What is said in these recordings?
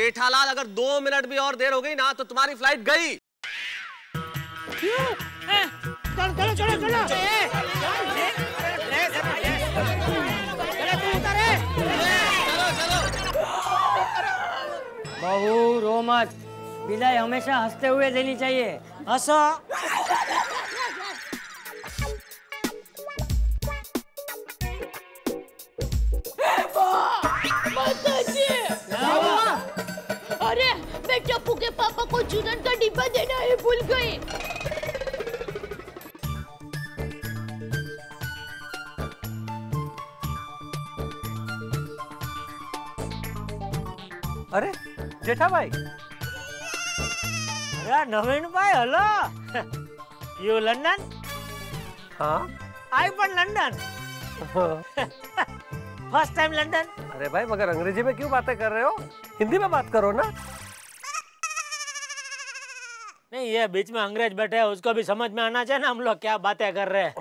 जेठालाल, अगर दो मिनट भी और देर हो गई ना तो तुम्हारी फ़्लाइट गई। चलो बहू, रो मत। विदाई हमेशा हँसते हुए देनी चाहिए। हंसो। अरे मैं टप्पू के पापा को चूरन का डिब्बा देना ही भूल गई। अरे जेठा भाई अरे नवीन भाई हेलो। यू लंदन हाँ। आई पण लंदन फ़र्स्ट टाइम लंदन अरे भाई मगर अंग्रेज़ी में क्यों बातें कर रहे हो? हिंदी में बात करो ना। नहीं ये बीच में अंग्रेज़ बैठे हैं उसको भी समझ में आना चाहिए ना हम लोग क्या बातें कर रहे हैं।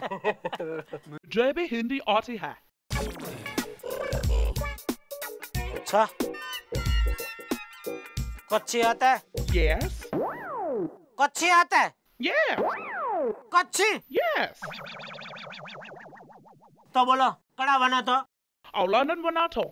मुझे भी हिंदी आती है अच्छा। कच्ची आता है। यस कच्ची आता है? यस कच्ची? यस तो बोलो कड़ा बना तो। लंदन बना तो।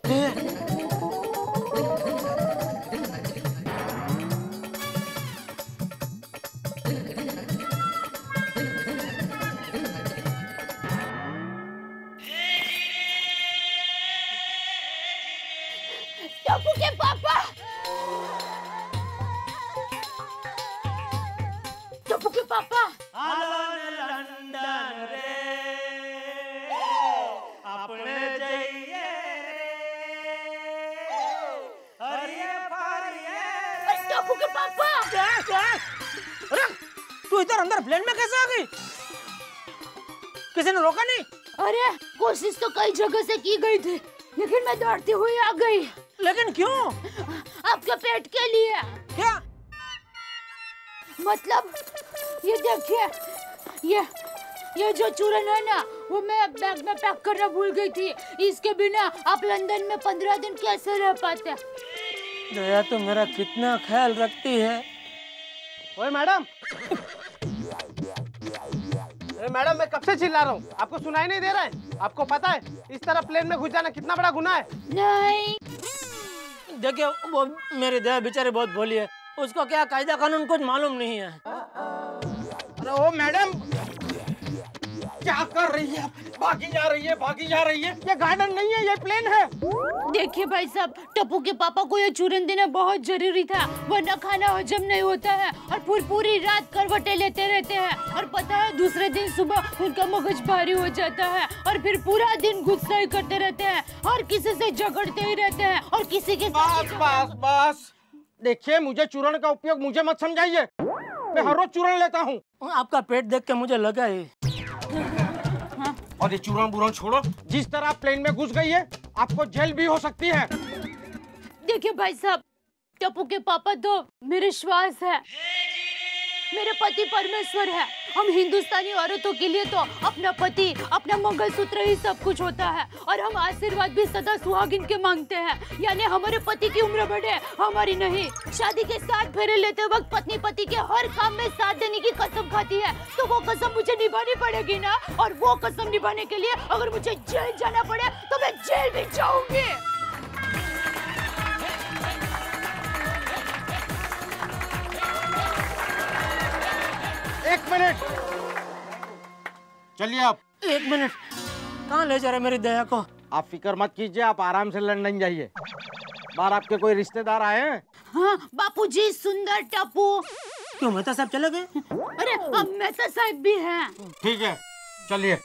टप्पू के पापा अरे तू इधर अंदर प्लेन में कैसे आ गई? किसी ने रोका नहीं? अरे कोशिश तो कई जगह से की गई थी लेकिन मैं दौड़ती हुई आ गई। लेकिन क्यों? आपके पेट के लिए। क्या? मतलब ये देखिए ये ये जो चूरन है ना वो मैं बैग में पैक करना भूल गई थी। इसके बिना आप लंदन में पंद्रह दिन कैसे रह पाते? दया तो मेरा कितना ख्याल रखती है। ओए मैडम। अरे मैडम मैं कब से चिल्ला रहा हूँ? आपको सुनाई नहीं दे रहा है? आपको पता है इस तरह प्लेन में घुस जाना कितना बड़ा गुनाह है? नहीं। देखिए वो मेरी दया बेचारी बहुत भोली है। उसको क्या कायदा कानून कुछ मालूम नहीं है। अरे ओ मैडम क्या कर रही है? भागी जा रही है भागी जा रही है। ये गार्डन नहीं है ये प्लेन है। देखिए भाई साहब टप्पू के पापा को ये चूरन देना बहुत ज़रूरी था वरना खाना हजम नहीं होता है और पूरी पूरी रात करवटे लेते रहते हैं और पता है दूसरे दिन सुबह उनका मगज भारी हो जाता है और फिर पूरा दिन गुस्सा ही करते रहते हैं और किसी से झगड़ते ही रहते हैं और किसी के साथ बस बस बस। देखिए मुझे चूरण का उपयोग मुझे मत समझाइए। मैं हर रोज चूरण लेता हूँ। आपका पेट देख के मुझे लगा ही और ये चूरण बुरान छोड़ो। जिस तरह आप प्लेन में घुस गई है, आपको जेल भी हो सकती है। देखिए भाई साहब, टप्पू के पापा तो मेरे श्वास है। मेरे पति परमेश्वर है। हम हिंदुस्तानी औरतों के लिए तो अपना पति, अपना मंगलसूत्र ही सब कुछ होता है। और हम आशीर्वाद भी सदा सुहागिन के मांगते हैं। यानी हमारे पति की उम्र बढ़े, हमारी नहीं। शादी के साथ फेरे लेते वक्त पत्नी पति के हर काम में साथ देने की कसम खाती है। तो वो कसम मुझे निभानी पड़ेगी ना? और वो कसम निभाने के लिए अगर मुझे जेल जाना पड़े तो मैं जेल भी जाऊँगी। एक मिनट। चलिए आप। एक मिनट। कहाँ ले जा रहे मेरी दया को? आप फ़िक्र मत कीजिए आप आराम से लंदन जाइए। बाहर आपके कोई रिश्तेदार आए हैं? हाँ बापूजी सुंदर टप्पू क्यों मेहता साहब चले गए? अरे अब मेहता साहब भी हैं। ठीक है चलिए।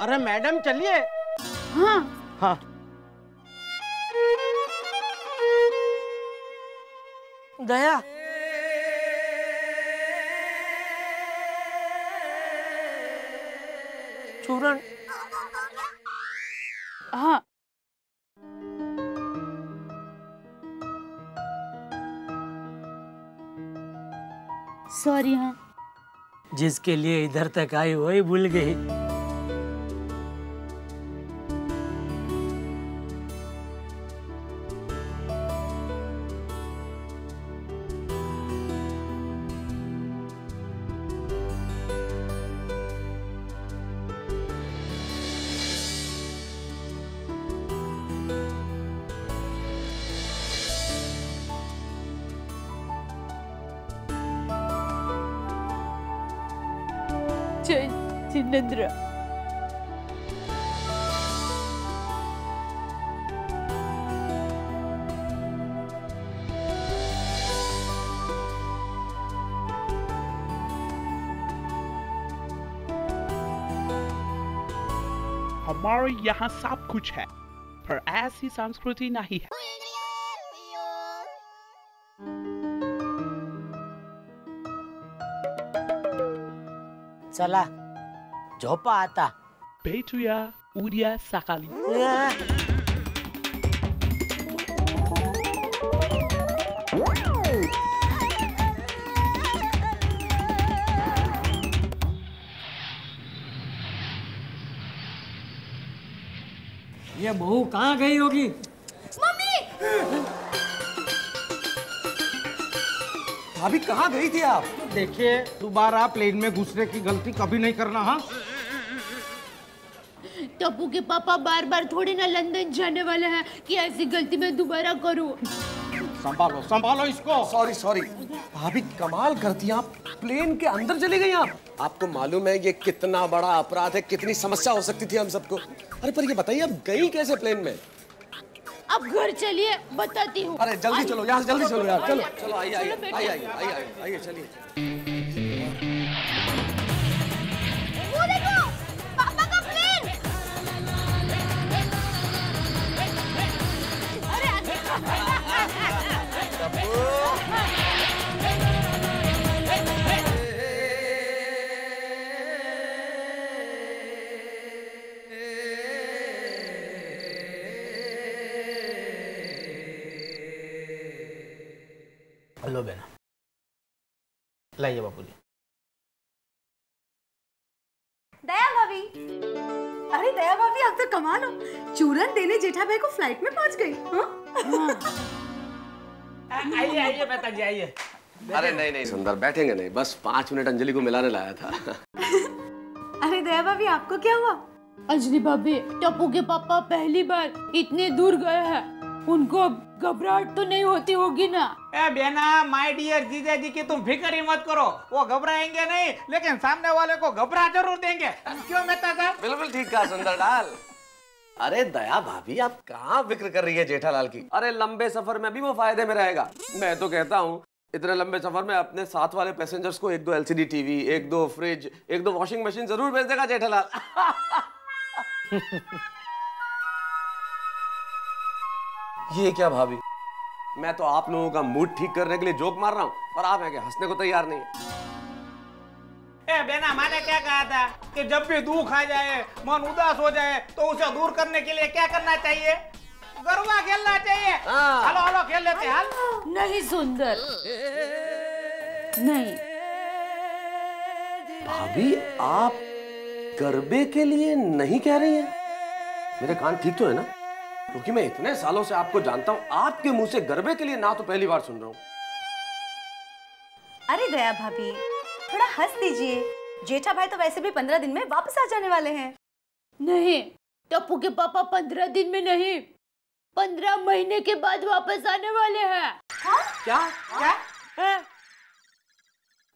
अरे मैडम चलिए। हाँ। हाँ। दया। चूरण। हाँ। सॉरी हाँ। जिसके लिए इधर तक आई वही भूल गई। जिनेन्द्र हमारे यहाँ सब कुछ है पर ऐसी संस्कृति नहीं है। चला। आता भेटूया उद्या सकाळी ये बहू कहाँ गई होगी? मम्मी! भाभी कहाँ गई थी आप? देखिए दोबारा प्लेन में घुसने की गलती कभी नहीं करना हाँ? टप्पू के पापा बार बार थोड़ी ना लंदन जाने वाले हैं कि ऐसी गलती मैं दोबारा करूँ संभालो संभालो इसको सॉरी सॉरी भाभी कमाल करती हैं आप प्लेन के अंदर चली गई आप आपको मालूम है ये कितना बड़ा अपराध है कितनी समस्या हो सकती थी हम सबको अरे पर ये बताइए आप गई कैसे प्लेन में अब घर चलिए बताती हूँ अरे जल्दी चलो यहाँ जल्दी चलो यार चलो चलो। आइए आइए आइए आइए आइए चलिए जेठा भाई को फ़्लाइट में पहुँच गई हाँ? आइए आइए बेटा जी आइए। अरे नहीं नहीं सुंदर बैठेंगे नहीं। बस पाँच मिनट अंजलि को मिलाने लाया था। अरे दया भाभी आपको क्या हुआ? अंजलि भाभी टप्पू के पापा पहली बार इतने दूर गए हैं। उनको घबराहट तो नहीं होती होगी ना? ए बेना माय डियर जीजा जी की तुम फ़िक्र ही मत करो। वो घबराएँगे नहीं लेकिन सामने वाले को घबरा ज़रूर देंगे। क्यों मेहता साहब बिल्कुल ठीक कहा सुंदर डाल अरे दया भाभी आप कहाँ फ़िक्र कर रही है जेठालाल की? अरे लंबे सफ़र में भी वो फ़ायदे में रहेगा। मैं तो कहता हूँ इतने लंबे सफ़र में अपने साथ वाले पैसेंजर्स को एक दो एलसीडी टीवी एक दो फ्रिज एक दो वॉशिंग मशीन ज़रूर भेज देगा जेठालाल। ये क्या भाभी? मैं तो आप लोगों का मूड ठीक करने के लिए जोक मार रहा हूँ और आप हैं क्या? हंसने को तैयार नहीं है। ए बेना माने क्या कहा था कि जब भी दुख आ जाए मन उदास हो जाए तो उसे दूर करने के लिए क्या करना चाहिए? गरबा खेलना चाहिए। हाँ। हेलो हेलो खेल लेते हैं हाल। नहीं सुंदर। नहीं। भाभी आप गरबे के लिए नहीं कह रही हैं? मेरे कान ठीक तो है ना? क्योंकि मैं इतने सालों से आपको जानता हूँ आपके मुँह से गरबे के लिए ना तो पहली बार सुन रहा हूँ। अरे दया भाभी थोड़ा हंस दीजिए। जेठा भाई तो वैसे भी पंद्रह दिन में वापस आ जाने वाले हैं। नहीं टप्पू के पापा पंद्रह दिन में नहीं पंद्रह महीने के बाद वापस आने वाले हैं। क्या? क्या?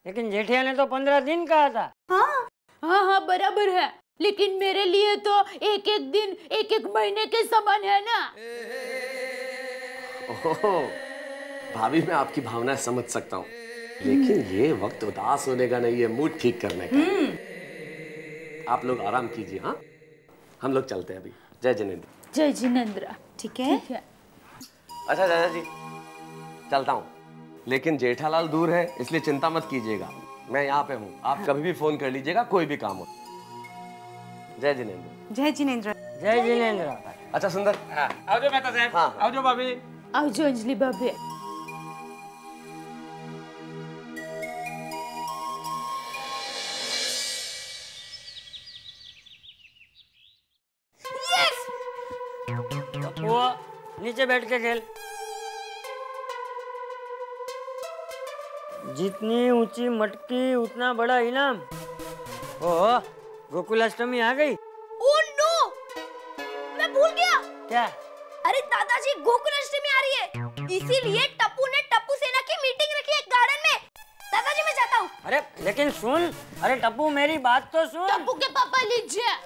लेकिन जेठिया ने तो पंद्रह दिन कहा था। हाँ। हाँ हाँ बराबर है। लेकिन मेरे लिए तो एक एक दिन एक एक महीने के समान है ना? ओहो, भाभी मैं आपकी भावना समझ सकता हूँ। लेकिन ये वक्त उदास होने का नहीं है मूड ठीक करने का। आप लोग आराम कीजिए हाँ? हम लोग चलते हैं अभी। जय जिनेन्द्र। जय जिनेन्द्र। ठीक है? अच्छा दादा जी चलता हूँ। लेकिन जेठालाल दूर है इसलिए चिंता मत कीजिएगा। मैं यहाँ पे हूँ। आप कभी भी फ़ोन कर लीजिएगा कोई भी काम हो। जय जिनेन्द्र। जय जिनेन्द्र। जय जिनेन्द्र। अच्छा सुंदर। आओ जो मेहता साहब। हाँ। आओ जो भाभी। आओ जो अंजलि भाभी। नीचे बैठ के खेल। जितनी ऊँची मटकी उतना बड़ा इनाम। ओहो गोकुलाष्टमी आ गई। Oh no! मैं भूल गया। क्या? अरे दादाजी गोकुलाष्टमी आ रही है। इसीलिए टप्पू ने टप्पू सेना की मीटिंग रखी है गार्डन में। दादाजी मैं जाता हूँ। अरे लेकिन सुन। अरे टप्पू मेरी बात तो सुन। टप्पू के पापा लीजिए।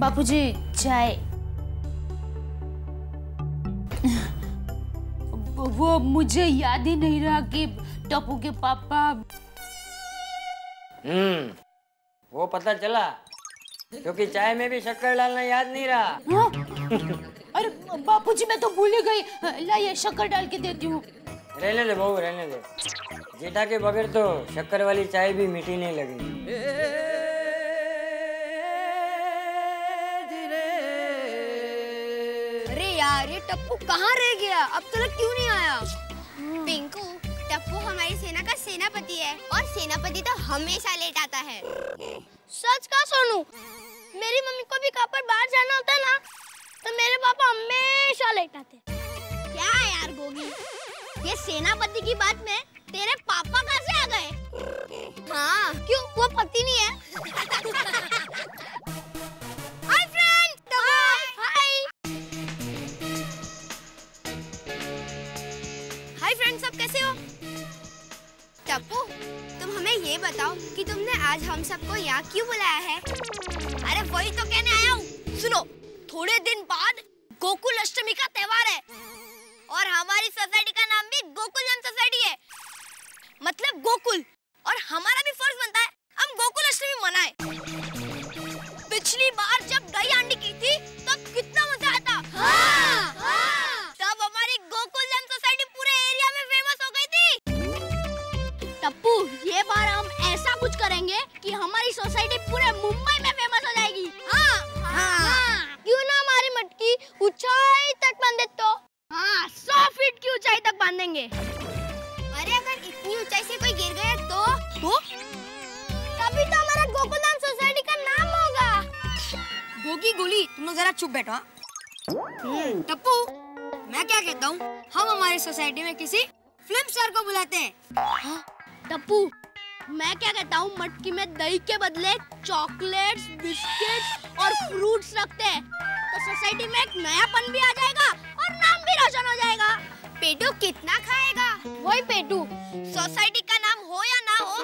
बापूजी चाय. वो मुझे याद ही नहीं रहा कि टप्पू के पापा हम्म वो पता चला क्योंकि चाय में भी शक्कर डालना याद नहीं रहा। हाँ? अरे बापूजी मैं तो भूल ही गई। लाइए शक्कर डाल के देती हूँ। रहने दे बहू रहने दे। जेठा के बगैर तो शक्कर वाली चाय भी मीठी नहीं लगेगी। ये टप्पू कहाँ रह गया? अब तक क्यों नहीं आया? पिंकू टप्पू हमारी सेना का सेनापति है और सेनापति तो हमेशा लेट आता है। सच का सोनू? मेरी मम्मी को भी कहाँ पर बाहर जाना होता है ना तो मेरे पापा हमेशा लेट आते क्या यार गोगी ये सेनापति की बात में तेरे पापा यहाँ मटकी में दही के बदले चॉकलेट्स बिस्किट्स और फ्रूट्स रखते हैं। तो सोसाइटी में एक नयापन भी आ जाएगा और नाम भी रोशन हो जाएगा। पेटू कितना खाएगा? वही पेटू सोसाइटी का नाम हो या ना हो,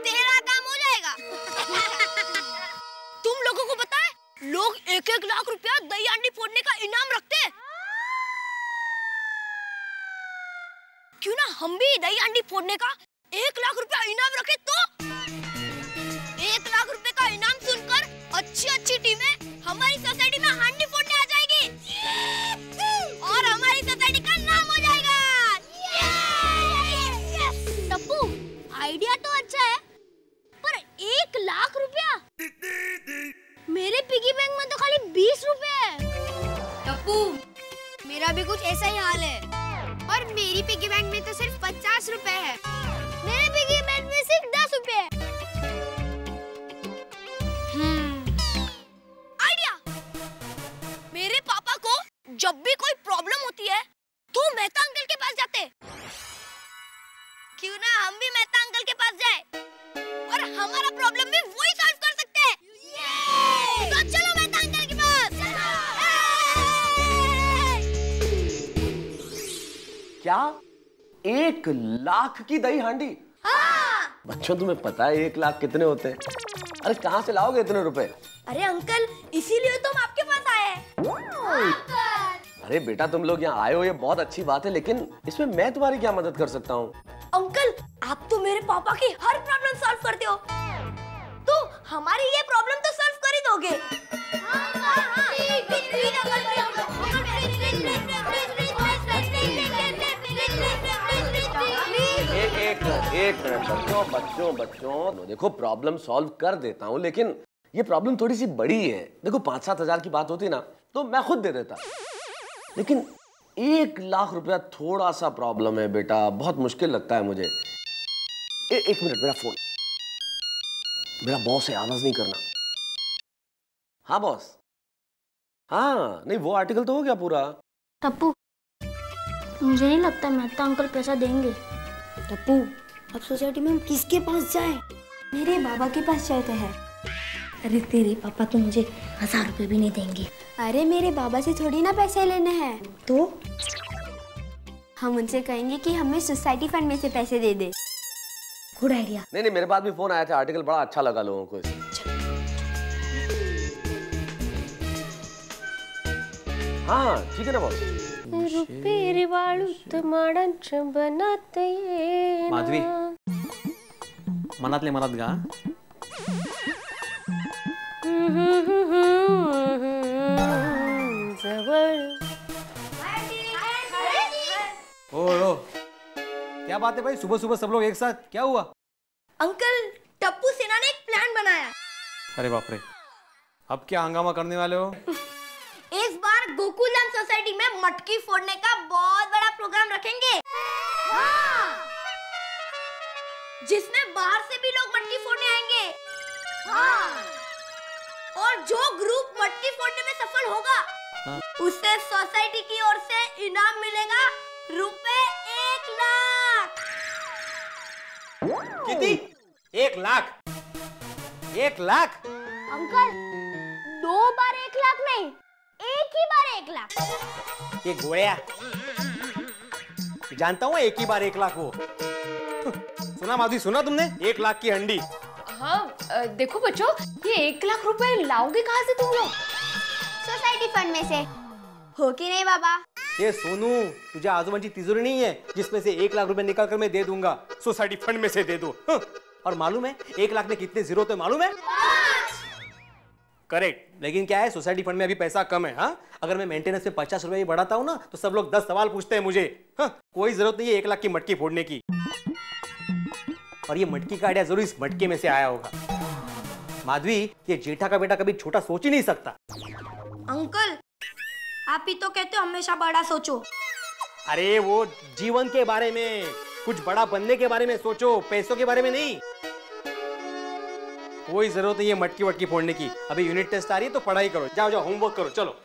तेरा काम हो जाएगा। तुम लोगों को है, लोग एक एक लाख रुपया दही अंडी फोड़ने का इनाम रखते हैं। क्यों ना हम भी दही अंडी फोड़ने का एक लाख रुपया इनाम रखे तो? लाख रुपए का इनाम सुनकर अच्छी अच्छी टीमें हमारी सोसाइटी में हांडी फोड़ने आ जाएगी। और हमारी सोसाइटी का नाम क्या एक लाख की दही हांडी। बच्चों तुम्हें पता है एक लाख कितने होते हैं? अरे कहाँ से लाओगे इतने रुपए? अरे अंकल इसीलिए तो हम आपके पास आए अरे बेटा तुम लोग यहाँ आए हो ये बहुत अच्छी बात है लेकिन इसमें मैं तुम्हारी क्या मदद कर सकता हूँ? अंकल आप तो मेरे पापा की हर प्रॉब्लम सॉल्व करते हो। तो हमारी ये प्रॉब्लम तो सॉल्व कर ही दोगे। एक एक मिनट बच्चों बच्चों बच्चों देखो प्रॉब्लम सॉल्व कर देता हूँ लेकिन ये प्रॉब्लम थोड़ी सी बड़ी है। देखो पाँच सात हज़ार की बात होती ना तो मैं खुद दे देता। लेकिन एक लाख रुपया थोड़ा सा प्रॉब्लम है बेटा। बहुत मुश्किल लगता है मुझे। ए, एक मिनट मेरा फ़ोन मेरा बॉस है आवाज़ नहीं करना। हाँ बॉस हाँ नहीं वो आर्टिकल तो हो गया पूरा। टप्पू मुझे नहीं लगता मेहता अंकल पैसा देंगे। टप्पू अब सोसाइटी में हम किसके पास जाएँ? मेरे बाबा के पास चलते हैं। अरे तेरे पापा तो मुझे हज़ार रुपए भी नहीं देंगे। अरे मेरे बाबा से थोड़ी ना पैसे लेने हैं। तो? हम उनसे कहेंगे कि हमें सोसाइटी फंड में से पैसे दे दे। गुड आइडिया नहीं नहीं, मेरे पास भी फ़ोन आया था। आर्टिकल बड़ा अच्छा लगा लोगों को। हाँ ठीक है ना बॉस माधवी मनातले मनात गा ओ ओ क्या बात है भाई सुबह सुबह सब लोग एक साथ क्या हुआ अंकल टप्पू सेना ने एक प्लान बनाया अरे बाप रे अब क्या हंगामा करने वाले हो बार गोकुलम सोसाइटी में मटकी फोड़ने का बहुत बड़ा प्रोग्राम रखेंगे। हाँ। जिसमें बाहर से भी लोग मटकी फोड़ने आएँगे। हाँ। और जो ग्रुप मटकी फोड़ने में सफल होगा हाँ। उसे सोसाइटी की ओर से इनाम मिलेगा रुपए एक लाख। कितनी? एक लाख। एक लाख? अंकल दो बार एक लाख नहीं। एक ही बार एक लाख। ये गोया जानता हूँ एक ही बार एक लाख वो। सुना माधवी सुना तुमने? एक लाख की हंडी। हाँ देखो बच्चों ये एक लाख रुपए लाओगे कहाँ से तुम लोग? सोसाइटी फंड में से। हो कि नहीं बाबा? ये सोनू तुझे आजूबाजी तिजोरी नहीं है जिसमें से एक लाख रुपए निकाल कर मैं दे दूँगा। सोसाइटी फंड में से दे दो। और मालूम है एक लाख में कितने ज़ीरो तो मालूम है? करेक्ट लेकिन क्या है सोसाइटी फंड में अभी पैसा कम है हाँ? अगर मैं मेंटेनेंस में पचास रुपए बढ़ाता हूँ ना तो सब लोग दस सवाल पूछते हैं मुझे हाँ? कोई ज़रूरत नहीं है एक लाख की मटकी फोड़ने की। और ये मटकी का आइडिया ज़रूर इस मटके में से आया होगा। माधवी ये जेठा का बेटा कभी छोटा सोच ही नहीं सकता। अंकल आप ही तो कहते हो हमेशा बड़ा सोचो। अरे वो जीवन के बारे में कुछ बड़ा बनने के बारे में सोचो पैसों के बारे में नहीं। कोई ज़रूरत नहीं है मटकी वटकी फोड़ने की। अभी यूनिट टेस्ट आ रही है तो पढ़ाई करो। जाओ जाओ होमवर्क करो चलो।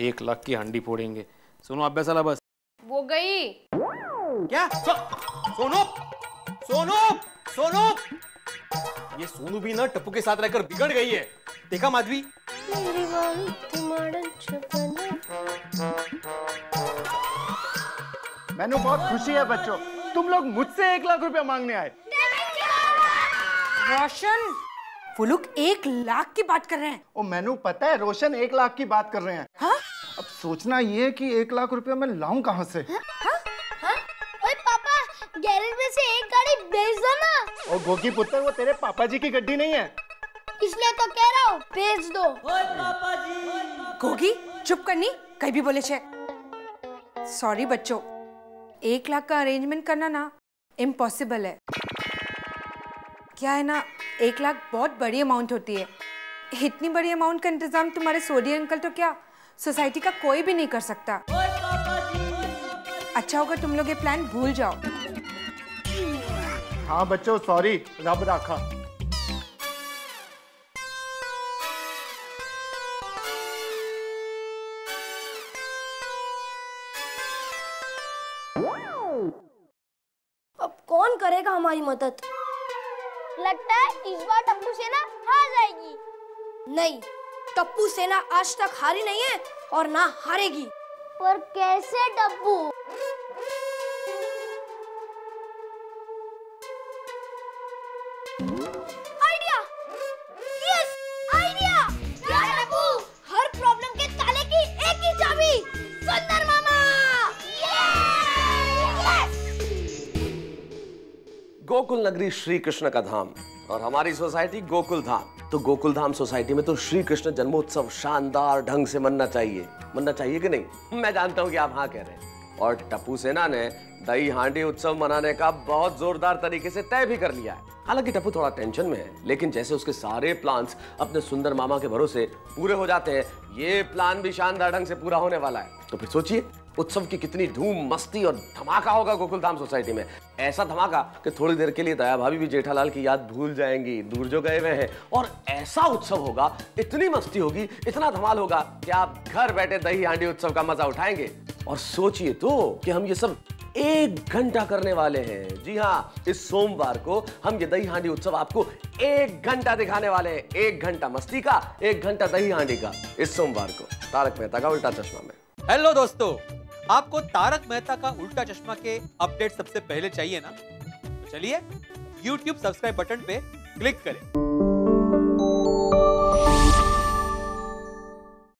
एक लाख की हंडी फोड़ेंगे। सुनो अभ्यास वाला बस। वो गई। क्या? सो, सोनू सोनू सोनू। ये सोनू भी ना टप्पू के साथ रहकर बिगड़ गई है। देखा माधवी? मैंने बहुत खुशी है बच्चों। तुम लोग मुझसे एक लाख रुपया मांगने आए। रोशन वो लोग एक लाख की बात कर रहे हैं। ओ मैनू पता है रोशन एक लाख की बात कर रहे हैं। हाँ? अब सोचना ये कि एक लाख रुपया मैं लाऊं कहाँ से? ओए पापा गैरेज में से एक गाड़ी भेज दो ना। ओ गोगी पुत्र वो तेरे पापा जी की गड्डी नहीं है। इसलिए तो कह रहा हूँ भेज दो। पापा जी। गोगी चुप करनी कहीं भी बोले छे सॉरी बच्चों एक लाख का अरेंजमेंट करना ना इम्पॉसिबल है। क्या है ना एक लाख बहुत बड़ी अमाउंट होती है। इतनी बड़ी अमाउंट का इंतज़ाम तुम्हारे सोडी अंकल तो क्या सोसाइटी का कोई भी नहीं कर सकता। अच्छा होगा तुम लोग ये प्लान भूल जाओ। हाँ बच्चों सॉरी रब राखा। अब कौन करेगा हमारी मदद? लगता है इस बार टप्पू सेना हार जाएगी। नहीं टप्पू सेना आज तक हारी नहीं है और ना हारेगी। पर कैसे टप्पू? गोकुल नगरी श्री कृष्ण का धाम और हमारी सोसाइटी गोकुल धाम। तो गोकुल धाम सोसाइटी में तो श्री कृष्ण जन्मोत्सव शानदार ढंग से मनना चाहिए। मनना चाहिए कि नहीं? मैं जानता हूँ कि आप हाँ कह रहे हैं। और टप्पू सेना ने दही हांडी उत्सव मनाने का बहुत जोरदार तरीके से तय भी कर लिया है। हालाँकि टप्पू थोड़ा टेंशन में है, लेकिन जैसे उसके सारे प्लान्स अपने सुंदर मामा के भरोसे पूरे हो जाते हैं, ये प्लान भी शानदार ढंग से पूरा होने वाला है। तो फिर सोचिए। उत्सव की कितनी धूम, मस्ती और धमाका होगा गोकुलधाम सोसाइटी में। ऐसा धमाका कि थोड़ी देर के लिए दया भाभी भी जेठालाल की याद भूल जाएँगी, दूर जो गए हुए हैं। और ऐसा उत्सव होगा, इतनी मस्ती होगी, इतना धमाल होगा कि आप घर बैठे दही हांडी उत्सव का मज़ा उठाएँगे। और सोचिए तो कि हम ये सब एक घंटा करने वाले हैं। जी हाँ इस सोमवार को हम ये दही हांडी उत्सव आपको एक घंटा दिखाने वाले हैं। एक घंटा मस्ती का, एक घंटा दही हांडी का, इस सोमवार को। तारक मेहता का उल्टा चश्मा में। हेलो दोस्तों। आपको तारक मेहता का उल्टा चश्मा के अपडेट सबसे पहले चाहिए ना? तो चलिए YouTube सब्सक्राइब बटन पे क्लिक करें।